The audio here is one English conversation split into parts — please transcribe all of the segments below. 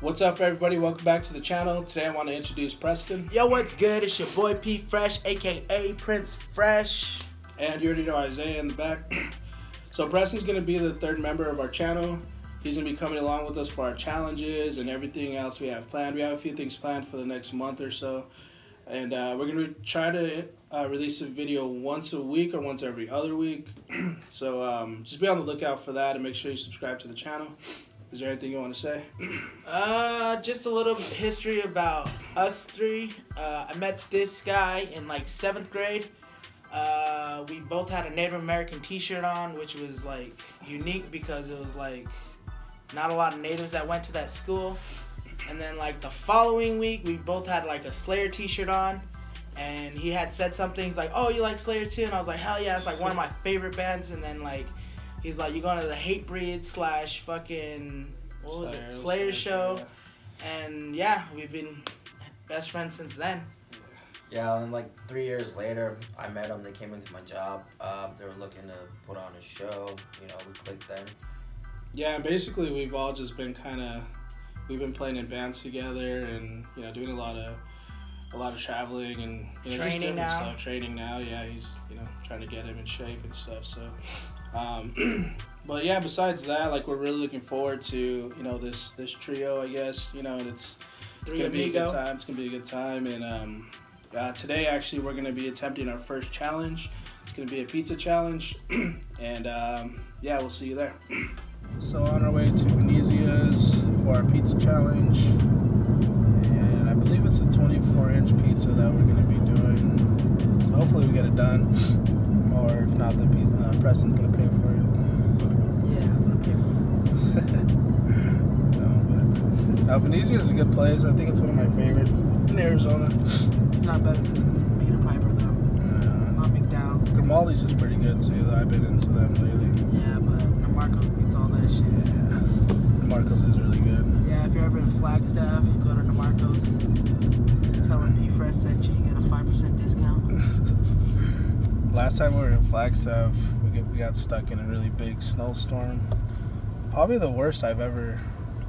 What's up, everybody? Welcome back to the channel. Today I want to introduce Preston. Yo, what's good? It's your boy P Fresh, aka Prince Fresh. And you already know Isaiah in the back. so Preston's going to be the third member of our channel. He's going to be coming along with us for our challenges and everything else we have planned. We have a few things planned for the next month or so. And uh, we're going to try to uh, release a video once a week or once every other week. so um, just be on the lookout for that and make sure you subscribe to the channel. Is there anything you want to say? Uh, just a little history about us three. Uh, I met this guy in like seventh grade. Uh, we both had a Native American T-shirt on, which was like unique because it was like not a lot of natives that went to that school. And then like the following week, we both had like a Slayer T-shirt on, and he had said something. He's like, "Oh, you like Slayer too?" And I was like, "Hell yeah!" It's like one of my favorite bands. And then like, he's like, you're going to the Hatebreed slash fucking what was it Slayer, Slayer, show?" yeah. And yeah, we've been best friends since then. Yeah, and like three years later, I met them. They came into my job. Um, they were looking to put on a show. You know, we clicked then. Yeah, and basically we've all just been kind of we've been playing in bands together and you know doing a lot of a lot of traveling and you know, just Training different now. stuff. Training now, yeah, he's you know trying to get him in shape and stuff. So, um, but yeah, besides that, like we're really looking forward to you know this this trio, I guess you know, and it's Three gonna be a good time. It's gonna be a good time, and um, uh, today actually we're gonna be attempting our first challenge. It's gonna be a pizza challenge, and um, yeah, we'll see you there. So on our way to Venezia's for our pizza challenge, and I believe it's a 24-inch pizza that we're gonna be doing. So hopefully we get it done, or if not, then uh, Preston's gonna pay for it. Yeah, I'm gonna pay for no, but, uh, Venezia is a good place. I think it's one of my favorites in Arizona. It's not better than Peter Piper though. Uh, Not McDowell. Grimaldi's is pretty good too. I've been into them lately. Yeah, but Marcos beats all that shit. Yeah. Marcos is really good. Yeah, if you're ever in Flagstaff, go to Marcos. Tell them P Fresh sent you. You get a five percent discount. Last time we were in Flagstaff, we, get, we got stuck in a really big snowstorm. Probably the worst I've ever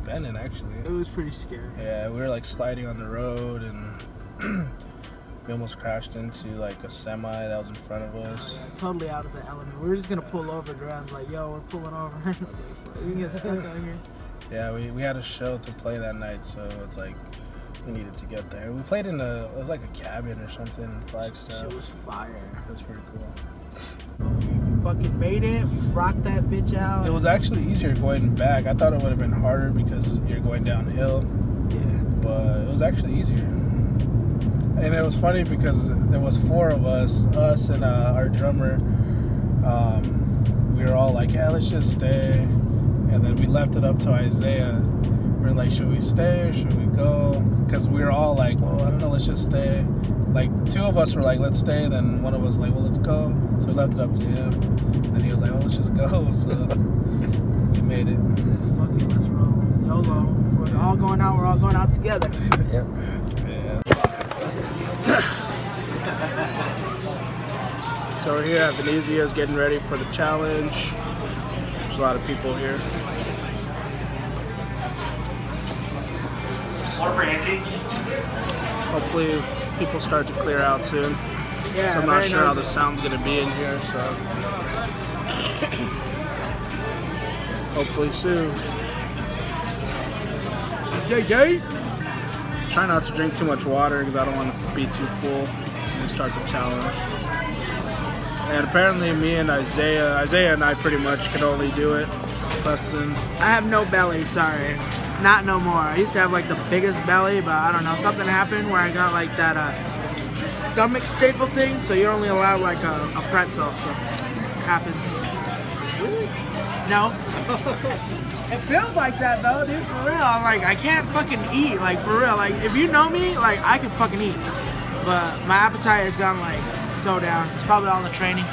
been in, actually. It was pretty scary. Yeah, we were like sliding on the road and we almost crashed into like a semi that was in front of us. Yeah, totally out of the element. We were just gonna pull over. Duran's like, "Yo, we're pulling over." Like, "We can get stuck out here." Yeah, we, we had a show to play that night, so it's like we needed to get there. We played in a it was like a cabin or something in Flagstaff. Shit was fire. It was pretty cool. We fucking made it. We rocked that bitch out. It was actually easier going back. I thought it would have been harder because you're going downhill, Yeah. but it was actually easier. And it was funny because there was four of us, us and uh, our drummer. Um, we were all like, "Yeah, let's just stay," and then we left it up to Isaiah. We're like, "Should we stay or should we go?" Because we were all like, "Well, I don't know, let's just stay." Like two of us were like, "Let's stay," then one of us was like, "Well, let's go." So we left it up to him. Then he was like, "Oh, let's just go." So we made it. I said, "Fuck it, let's roll." YOLO. If we're all going out. We're all going out together. Yep. Yeah. so we're here at Venezia's getting ready for the challenge. There's a lot of people here. More for Angie. Hopefully people start to clear out soon. Yeah. So I'm not very sure how the sound's gonna be in here, so hopefully soon. Yay, yay! Try not to drink too much water because I don't want to be too full and start the challenge. And apparently, me and Isaiah, Isaiah and I pretty much can only do it. Preston, I have no belly, sorry. Not no more. I used to have like the biggest belly, but I don't know. Something happened where I got like that uh, stomach staple thing, so you're only allowed like a, a pretzel, so happens. No. it feels like that though, dude, for real. I'm like I can't fucking eat, like for real. Like if you know me, like I can fucking eat. But my appetite has gone like so down. It's probably all the training.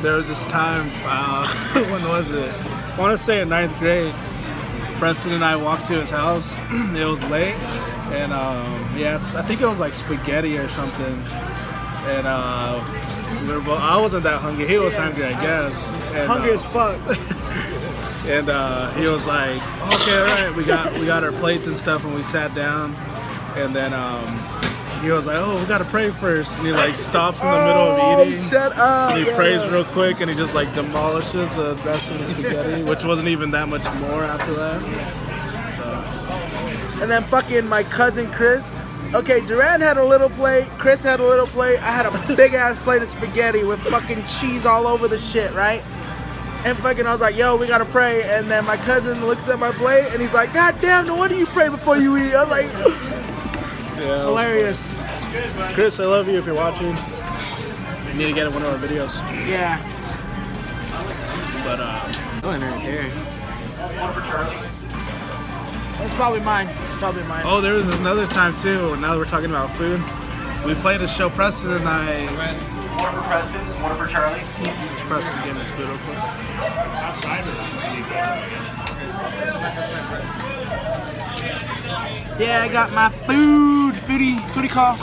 there was this time, uh, when was it? I want to say in ninth grade. Preston and I walked to his house. it was late, and um, yeah, it's, I think it was like spaghetti or something. And uh, we were both, I wasn't that hungry. He was Yeah. hungry, I guess. And, Hungry uh, as fuck. and uh, he was like, "Okay, all right, we got we got our plates and stuff," and we sat down, and then um, he was like, "Oh, we gotta pray first. and he like stops in the middle of oh, eating. Oh, Shut up. And he yeah. prays real quick, and he just like demolishes the rest of the spaghetti, which wasn't even that much more after that. So And then fucking my cousin Chris. Okay, Duran had a little plate, Chris had a little plate, I had a big ass plate of spaghetti with fucking cheese all over the shit, right? And fucking I was like, yo, we gotta pray. And then my cousin looks at my plate and he's like, God damn, no wonder you pray before you eat. I was like, yeah, hilarious. fun. Chris, I love you if you're watching. You need to get in one of our videos. Yeah. But uh, Oh, and right there. That's probably mine. It's probably mine. oh, there was this another time too. Now that we're talking about food, we played a show. Preston and I. One for Preston, one for Charlie. Just Preston getting his food real quick. Yeah, I got my food. Foodie, foodie call.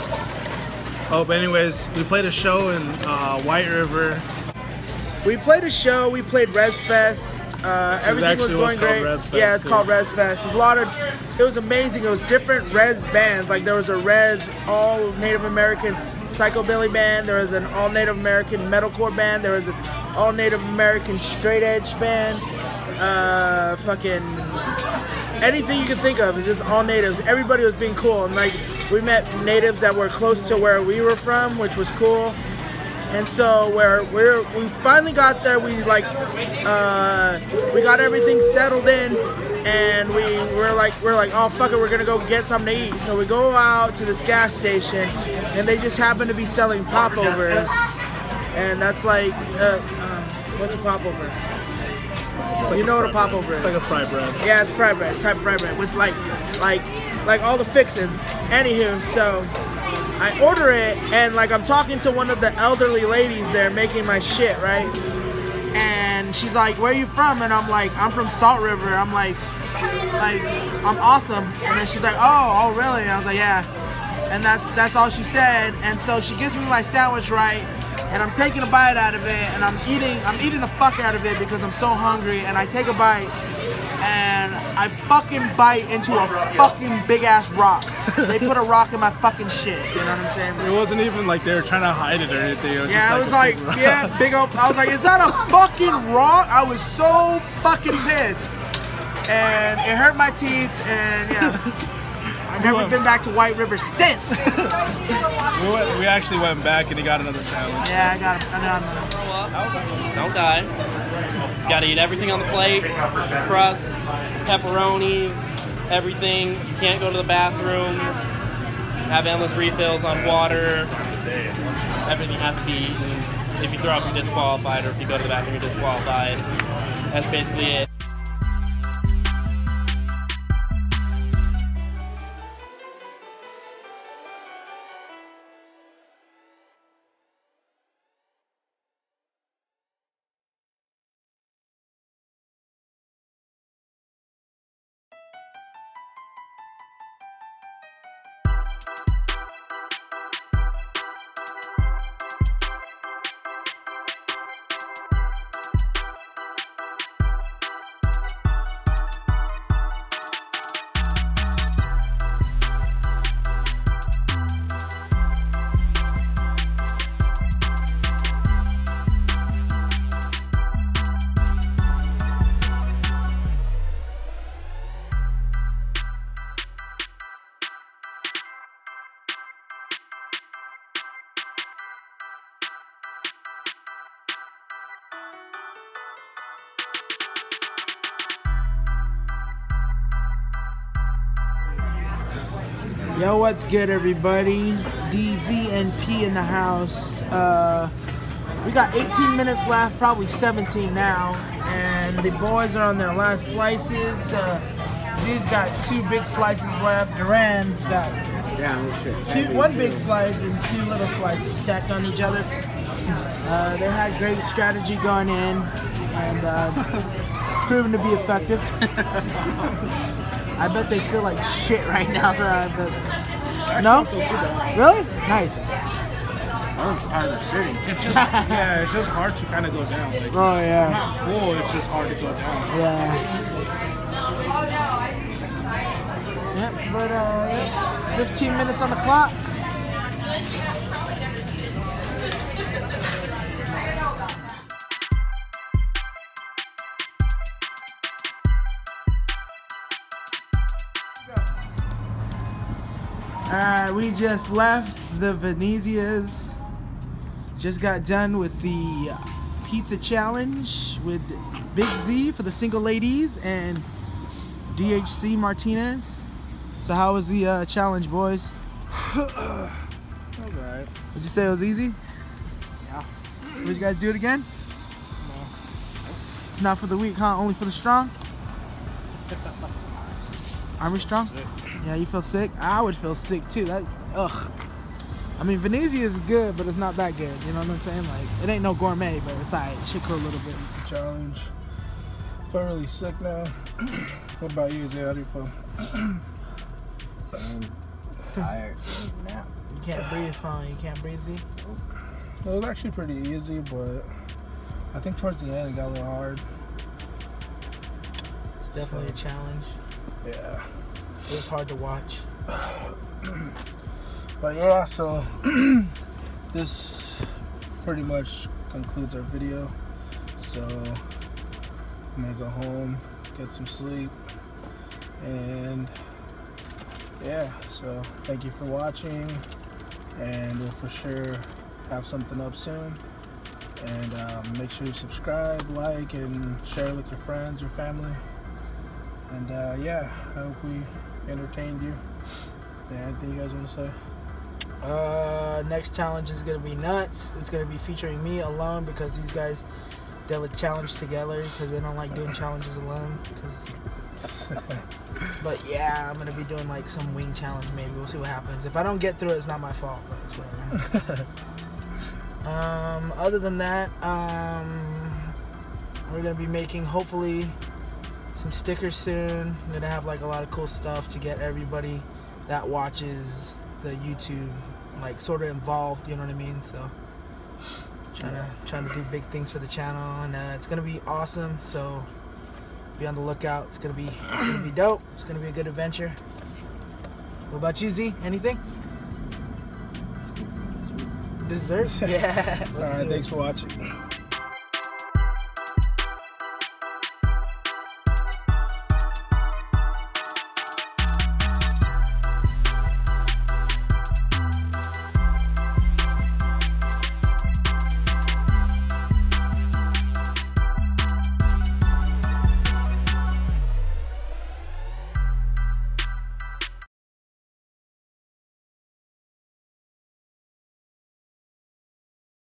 Oh, but anyways, we played a show in uh, White River. We played a show. We played Res Fest. Uh, everything was going great. Res Fest, yeah, it's yeah. called Res Fest. A lot of, it was amazing. It was different Res bands. Like there was a Res all Native American psychobilly band. There was an all Native American metalcore band. There was an all Native American straight edge band. Uh, fucking anything you can think of. is just all natives. Everybody was being cool, and like we met natives that were close to where we were from, which was cool. And so where we're we finally got there, we like uh, we got everything settled in, and we were like we're like oh fuck it, we're gonna go get something to eat. So we go out to this gas station, and they just happen to be selling popovers, and that's like uh, uh, what's a popover? You know what a popover is? It's like a fried bread. Yeah, it's fried bread, type of fried bread with like, like, like all the fixins. Anywho, so I order it and like I'm talking to one of the elderly ladies there making my shit, right? And she's like, "Where are you from?" And I'm like, "I'm from Salt River." I'm like, like I'm O'odham. And then she's like, "Oh, oh really?" And I was like, "Yeah." And that's that's all she said. And so she gives me my sandwich right, and I'm taking a bite out of it, and I'm eating I'm eating the fuck out of it because I'm so hungry. And I take a bite, and I fucking bite into a fucking big ass rock. they put a rock in my fucking shit. You know what I'm saying? It wasn't even like they were trying to hide it or anything. It was Yeah, just I was like, yeah, big up. I was like, is that a fucking rock? I was so fucking pissed, and it hurt my teeth, and yeah. I've never been back to White River since. we, went, we actually went back and he got another sandwich. yeah, I got it. I got it. Don't die. Got to eat everything on the plate, crust, pepperonis, everything. You can't go to the bathroom. Have endless refills on water. Everything has to be eaten. If you throw up, you're disqualified, or if you go to the bathroom, you're disqualified. That's basically it. What's good, everybody? DZ and P in the house. Uh, we got 18 minutes left, probably 17 now, and the boys are on their last slices. Uh, Z's got two big slices left. Duran's got Yeah, two, one big slice and two little slices stacked on each other. Uh, they had great strategy going in, and uh, it's, it's proven to be effective. I bet they feel like shit right now. Though, but no, really nice. I was tired of sitting. It's just yeah, it's just hard to kind of go down. Like Oh yeah. not full, it's just hard to go down. Yeah. Yep, but uh, yeah, 15 minutes on the clock. Alright, we just left the Venezias. Just got done with the pizza challenge with Big Z for the single ladies and DHC Martinez. So how was the uh, challenge, boys? Alright. Would you say it was easy? Yeah. Would you guys do it again? No. It's not for the weak, huh? Only for the strong? Are we strong? Sick. Yeah, you feel sick? I would feel sick too. That ugh. I mean, Venezia is good, but it's not that good. You know what I'm saying? Like, it ain't no gourmet, but it's alright. It should cool a little bit. Challenge. I Feel really sick now. what about you, Zay? How do you feel? I'm tired. I nap. You can't breathe, huh? You can't breathe, Z? It was actually pretty easy, but I think towards the end it got a little hard. It's definitely a challenge. Yeah. It was hard to watch. But yeah, so this pretty much concludes our video. So I'm gonna go home, get some sleep, and yeah, so thank you for watching, and we'll for sure have something up soon. And um, make sure you subscribe, like, and share with your friends, your family. And uh, yeah, I hope we entertained you. Yeah, anything you guys want to say? Uh, next challenge is gonna be nuts. It's gonna be featuring me alone because these guys did a challenge together because they don't like doing challenges alone. Because, but yeah, I'm gonna be doing like some wing challenge. Maybe we'll see what happens. If I don't get through it, it's not my fault. But it's whatever. um, other than that, um, we're gonna be making hopefully some stickers soon. I'm gonna have like a lot of cool stuff to get everybody that watches the YouTube like sort of involved. You know what I mean? So trying to trying to do big things for the channel, and uh, it's gonna be awesome. So be on the lookout. It's gonna be it's gonna be dope. It's gonna be a good adventure. What about you, Z? Anything? Dessert? Yeah. All right, do it. thanks for watching.